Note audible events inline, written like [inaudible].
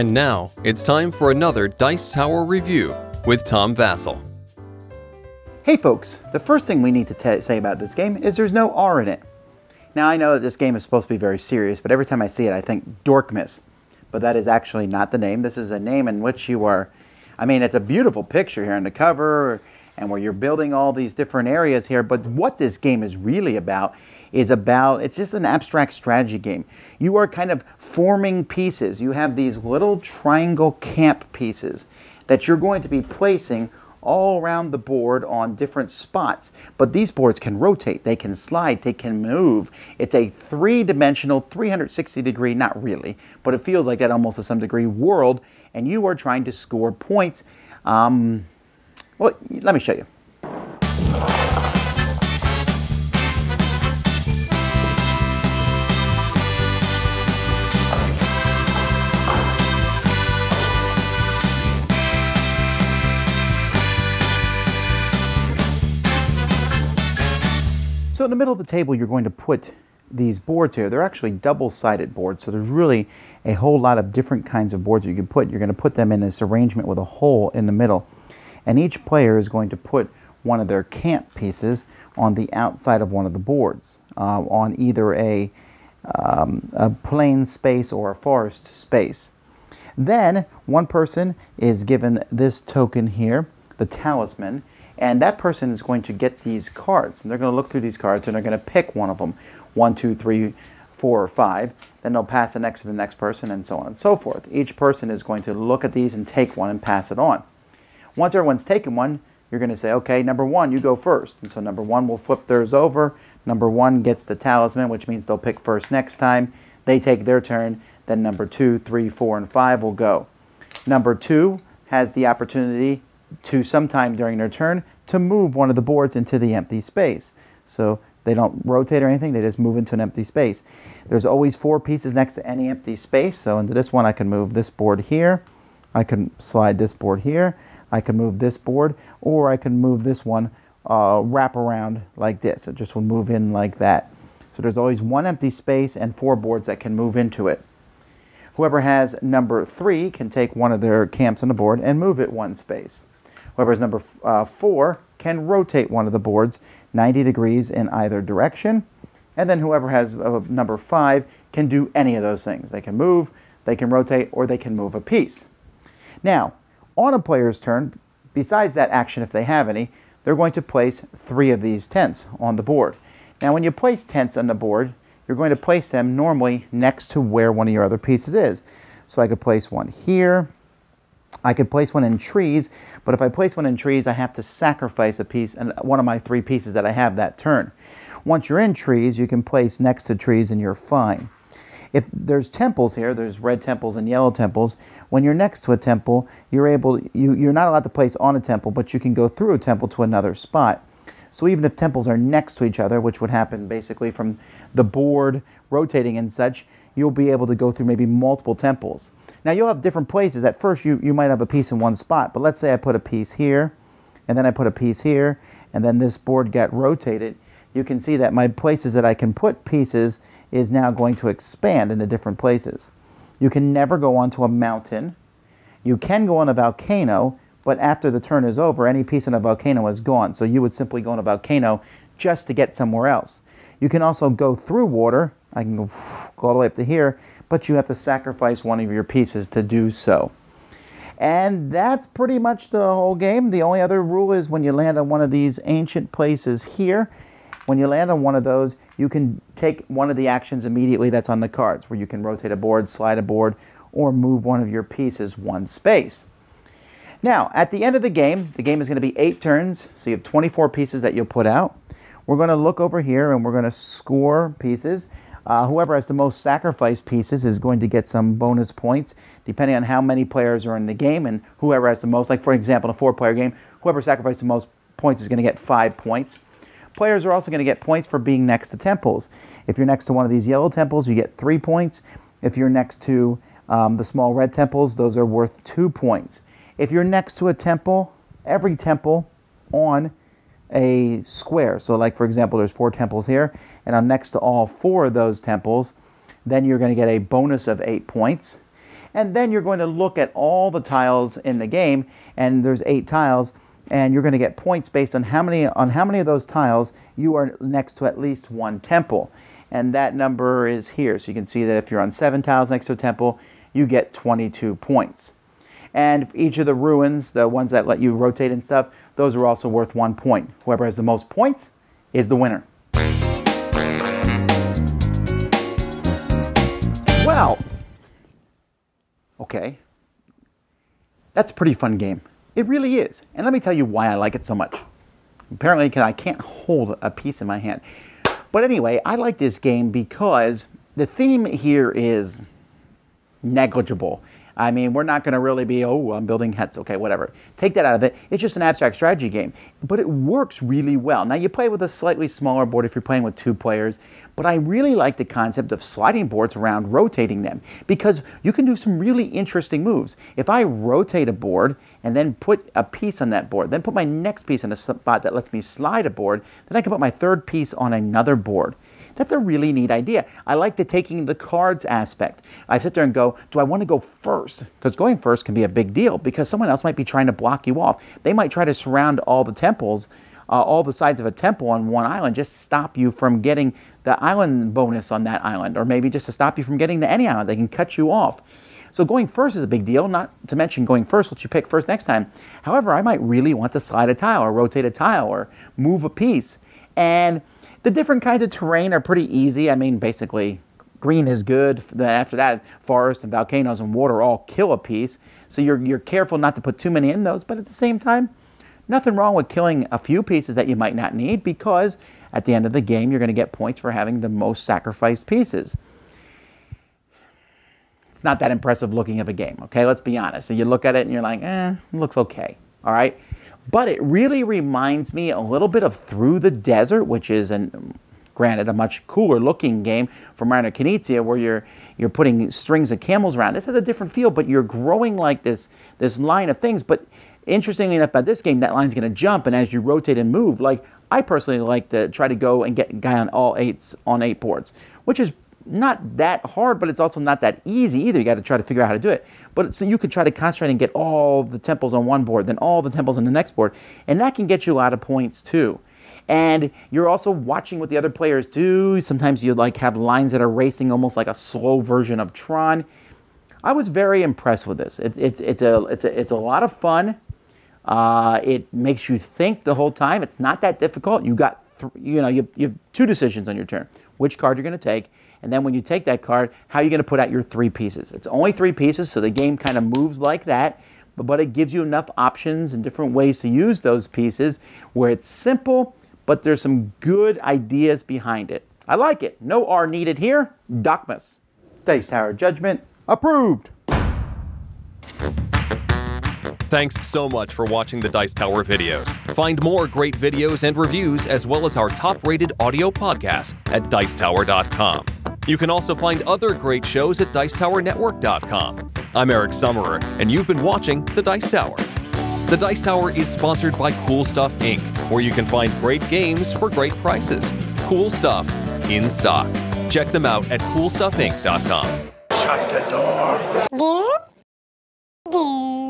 And now it's time for another Dice Tower review with Tom Vasel. Hey folks, the first thing we need to say about this game is there's no R in it. Now I know that this game is supposed to be very serious, but every time I see it I think Dorkmas. But that is actually not the name. This is a name in which you are, I mean, it's a beautiful picture here on the cover and where you're building all these different areas here, but what this game is really about is about, it's just an abstract strategy game. You are kind of forming pieces. You have these little triangle camp pieces that you're going to be placing all around the board on different spots. But these boards can rotate, they can slide, they can move. It's a three dimensional, 360 degree, not really, but it feels like that almost to some degree world. And you are trying to score points. Um, well, let me show you. So in the middle of the table, you're going to put these boards here. They're actually double-sided boards, so there's really a whole lot of different kinds of boards you can put. You're going to put them in this arrangement with a hole in the middle. And each player is going to put one of their camp pieces on the outside of one of the boards, uh, on either a, um, a plain space or a forest space. Then one person is given this token here, the talisman, and that person is going to get these cards. And they're going to look through these cards and they're going to pick one of them. One, two, three, four, or five. Then they'll pass it next to the next person and so on and so forth. Each person is going to look at these and take one and pass it on. Once everyone's taken one, you're going to say, okay, number one, you go first. And so number one will flip theirs over. Number one gets the talisman, which means they'll pick first next time. They take their turn. Then number two, three, four, and five will go. Number two has the opportunity to sometime during their turn to move one of the boards into the empty space. So they don't rotate or anything, they just move into an empty space. There's always four pieces next to any empty space. So into this one, I can move this board here. I can slide this board here. I can move this board, or I can move this one uh, wrap around like this. It just will move in like that. So there's always one empty space and four boards that can move into it. Whoever has number three can take one of their camps on the board and move it one space. Whoever has number uh, four can rotate one of the boards 90 degrees in either direction. And then whoever has uh, number five can do any of those things. They can move, they can rotate, or they can move a piece. Now, on a player's turn, besides that action if they have any, they're going to place three of these tents on the board. Now when you place tents on the board, you're going to place them normally next to where one of your other pieces is. So I could place one here, I could place one in trees, but if I place one in trees, I have to sacrifice a piece, and one of my three pieces that I have that turn. Once you're in trees, you can place next to trees and you're fine. If there's temples here, there's red temples and yellow temples. When you're next to a temple, you're able, you, you're not allowed to place on a temple, but you can go through a temple to another spot. So even if temples are next to each other, which would happen basically from the board rotating and such, you'll be able to go through maybe multiple temples. Now you'll have different places. At first you, you might have a piece in one spot, but let's say I put a piece here, and then I put a piece here, and then this board got rotated. You can see that my places that I can put pieces is now going to expand into different places. You can never go onto a mountain. You can go on a volcano, but after the turn is over, any piece in a volcano is gone. So you would simply go on a volcano just to get somewhere else. You can also go through water. I can go, [sniffs] go all the way up to here, but you have to sacrifice one of your pieces to do so. And that's pretty much the whole game. The only other rule is when you land on one of these ancient places here, when you land on one of those, you can take one of the actions immediately that's on the cards, where you can rotate a board, slide a board, or move one of your pieces one space. Now, at the end of the game, the game is going to be eight turns, so you have 24 pieces that you'll put out. We're going to look over here and we're going to score pieces. Uh, whoever has the most sacrifice pieces is going to get some bonus points, depending on how many players are in the game, and whoever has the most, like for example, in a four-player game, whoever sacrificed the most points is going to get five points. Players are also going to get points for being next to temples. If you're next to one of these yellow temples, you get three points. If you're next to um, the small red temples, those are worth two points. If you're next to a temple every temple on a square. So, like for example, there's four temples here, and I'm next to all four of those temples. Then you're going to get a bonus of eight points. And then you're going to look at all the tiles in the game, and there's eight tiles, and you're going to get points based on how many on how many of those tiles you are next to at least one temple. And that number is here. So you can see that if you're on seven tiles next to a temple, you get 22 points. And each of the ruins, the ones that let you rotate and stuff, those are also worth one point. Whoever has the most points is the winner. Well, okay. That's a pretty fun game. It really is. And let me tell you why I like it so much. Apparently, because I can't hold a piece in my hand. But anyway, I like this game because the theme here is negligible. I mean, we're not going to really be, oh, I'm building heads. Okay, whatever. Take that out of it. It's just an abstract strategy game. But it works really well. Now, you play with a slightly smaller board if you're playing with two players. But I really like the concept of sliding boards around, rotating them, because you can do some really interesting moves. If I rotate a board and then put a piece on that board, then put my next piece in a spot that lets me slide a board, then I can put my third piece on another board. That's a really neat idea. I like the taking the cards aspect. I sit there and go, do I want to go first? Because going first can be a big deal because someone else might be trying to block you off. They might try to surround all the temples, uh, all the sides of a temple on one island just to stop you from getting the island bonus on that island, or maybe just to stop you from getting to any island. They can cut you off. So going first is a big deal, not to mention going first lets you pick first next time. However, I might really want to slide a tile or rotate a tile or move a piece. And the different kinds of terrain are pretty easy. I mean, basically, green is good. Then after that, forest and volcanoes and water all kill a piece. So you're, you're careful not to put too many in those, but at the same time, nothing wrong with killing a few pieces that you might not need because at the end of the game, you're going to get points for having the most sacrificed pieces. It's not that impressive looking of a game, okay? Let's be honest. So you look at it and you're like, eh, looks okay, all right? But it really reminds me a little bit of Through the Desert, which is an granted a much cooler looking game from Reiner Knizia where you're you're putting strings of camels around. This has a different feel, but you're growing like this this line of things. But interestingly enough about this game, that line's gonna jump and as you rotate and move, like I personally like to try to go and get guy on all eights on eight boards, which is not that hard, but it's also not that easy either. You got to try to figure out how to do it. But so you could try to concentrate and get all the temples on one board, then all the temples on the next board, and that can get you a lot of points too. And you're also watching what the other players do. Sometimes you like have lines that are racing almost like a slow version of Tron. I was very impressed with this. It, it's, it's, a, it's, a, it's a lot of fun. Uh, it makes you think the whole time. It's not that difficult. You got, you know, you, you have two decisions on your turn: which card you're going to take, and then when you take that card, how are you going to put out your three pieces? It's only three pieces, so the game kind of moves like that, but, but it gives you enough options and different ways to use those pieces where it's simple, but there's some good ideas behind it. I like it. No R needed here. Dokmus. Dice Tower Judgment approved. Thanks so much for watching the Dice Tower videos. Find more great videos and reviews, as well as our top rated audio podcast at Dicetower.com. You can also find other great shows at Dicetowernetwork.com. I'm Eric Summerer, and you've been watching The Dice Tower. The Dice Tower is sponsored by Cool Stuff Inc., where you can find great games for great prices. Cool stuff in stock. Check them out at CoolStuffInc.com. Shut the door. There. There.